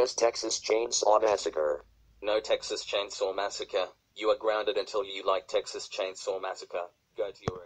Yes, Texas Chainsaw Massacre. No Texas Chainsaw Massacre. You are grounded until you like Texas Chainsaw Massacre. Go to your.